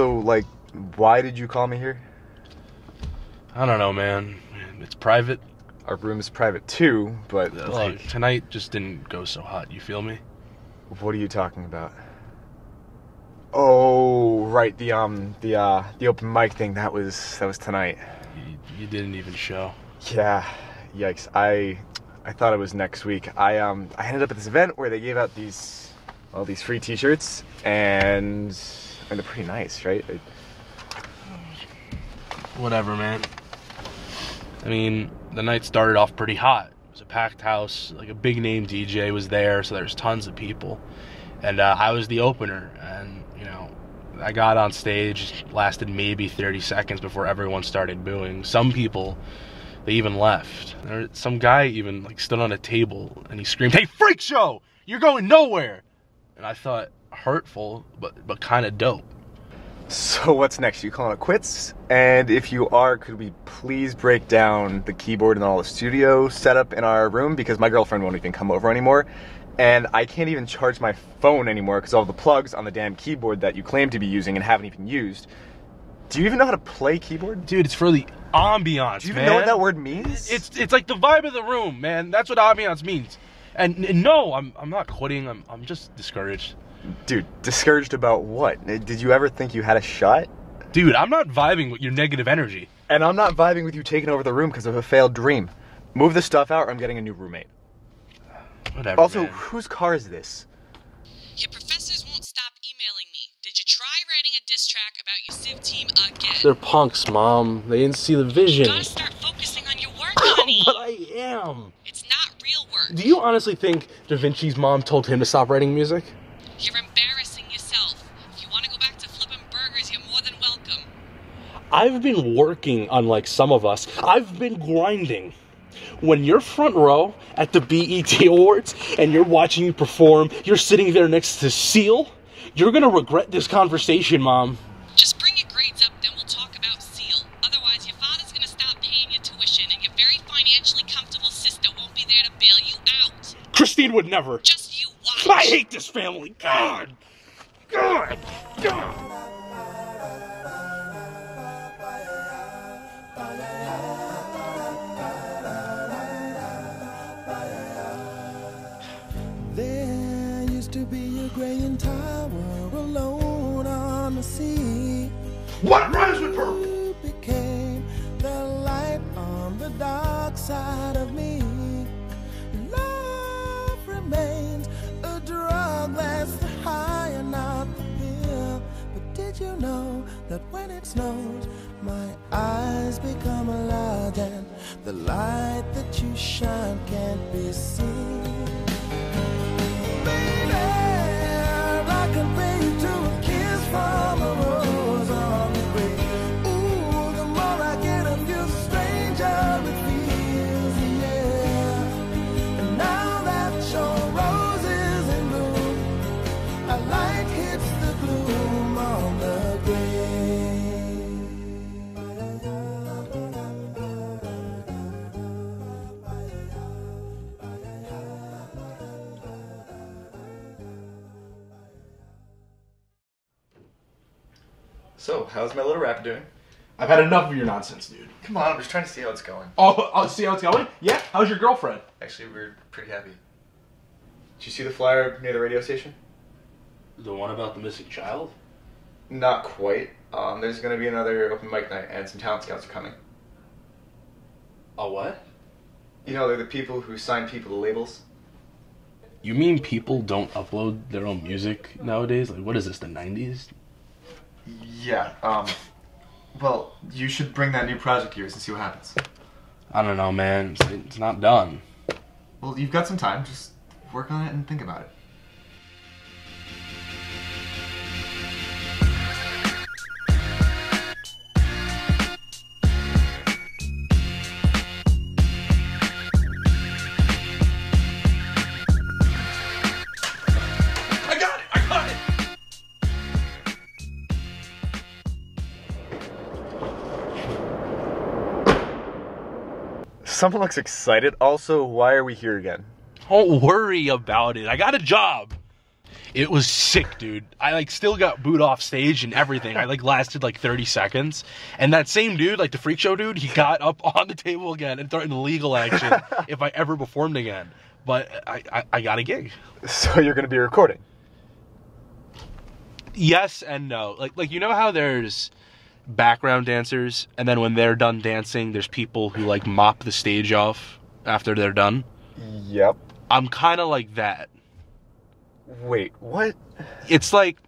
So, like, why did you call me here? I don't know, man. It's private. Our room is private too, but Like like, tonight just didn't go so hot. You feel me? what are you talking about? Oh, right, the um, the uh, the open mic thing. That was that was tonight. You, you didn't even show. Yeah, yikes. I I thought it was next week. I um I ended up at this event where they gave out these all these free T-shirts and and they're pretty nice, right? Whatever, man. I mean, the night started off pretty hot. It was a packed house. Like a big name DJ was there, so there's tons of people. And uh, I was the opener, and you know, I got on stage. Lasted maybe 30 seconds before everyone started booing. Some people, they even left. There, some guy even like stood on a table and he screamed, "Hey, freak show! You're going nowhere!" And I thought hurtful, but but kind of dope. So what's next? You calling it quits? And if you are, could we please break down the keyboard and all the studio setup in our room because my girlfriend won't even come over anymore, and I can't even charge my phone anymore because all the plugs on the damn keyboard that you claim to be using and haven't even used. Do you even know how to play keyboard? Dude, it's for the ambiance, Do you even man. know what that word means? It's it's like the vibe of the room, man. That's what ambiance means. And, and no, I'm I'm not quitting. I'm I'm just discouraged. Dude discouraged about what? Did you ever think you had a shot? Dude, I'm not vibing with your negative energy. And I'm not vibing with you taking over the room because of a failed dream. Move the stuff out, or I'm getting a new roommate. Whatever. Also, man. whose car is this? Your professors won't stop emailing me. Did you try writing a diss track about your Civ team again? they're punks, mom. They didn't see the vision. You gotta start focusing on your work, honey. but I am. It's not real work. Do you honestly think Da Vinci's mom told him to stop writing music? You're embarrassing yourself. If you want to go back to flipping burgers, you're more than welcome. I've been working, unlike some of us. I've been grinding. When you're front row at the BET Awards and you're watching you perform, you're sitting there next to Seal, you're gonna regret this conversation, Mom. Just bring your grades up, then we'll talk about SEAL. Otherwise, your father's gonna stop paying your tuition, and your very financially comfortable sister won't be there to bail you out. Christine would never. Just you watch. I hate this family. God. God. God. There used to be a graying tower alone on the sea. What rhymes with purple? Became the light on the dark side of me. Know that when it snows, my eyes become alive and the light that you shine can't be seen? So, how's my little rap doing? I've had enough of your nonsense, dude. Come on, I'm just trying to see how it's going. Oh, I'll see how it's going? Yeah? How's your girlfriend? Actually, we're pretty happy. Did you see the flyer near the radio station? The one about the missing child? Not quite. Um, there's gonna be another open mic night, and some talent scouts are coming. A what? You know, they're the people who sign people to labels. You mean people don't upload their own music nowadays? Like, what is this, the 90s? Yeah. Um. Well, you should bring that new project yours and see what happens. I don't know, man. It's, it's not done. Well, you've got some time. Just work on it and think about it. Someone looks excited. Also, why are we here again? Don't worry about it. I got a job. It was sick, dude. I like still got booed off stage and everything. I like lasted like 30 seconds. And that same dude, like the freak show dude, he got up on the table again and threatened legal action if I ever performed again. But I, I, I got a gig. So you're gonna be recording. Yes and no. Like like you know how there's background dancers and then when they're done dancing there's people who like mop the stage off after they're done. Yep. I'm kind of like that. Wait, what? it's like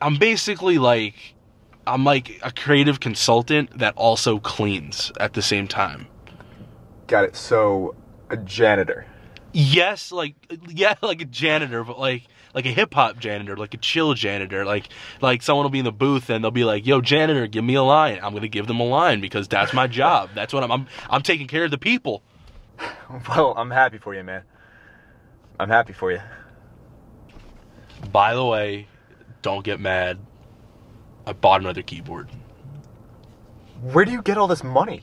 I'm basically like I'm like a creative consultant that also cleans at the same time. Got it. So, a janitor. Yes, like yeah, like a janitor, but like like a hip hop janitor, like a chill janitor, like like someone will be in the booth and they'll be like, "Yo, janitor, give me a line." I'm gonna give them a line because that's my job. That's what I'm. I'm I'm taking care of the people. Well, I'm happy for you, man. I'm happy for you. By the way, don't get mad. I bought another keyboard. Where do you get all this money?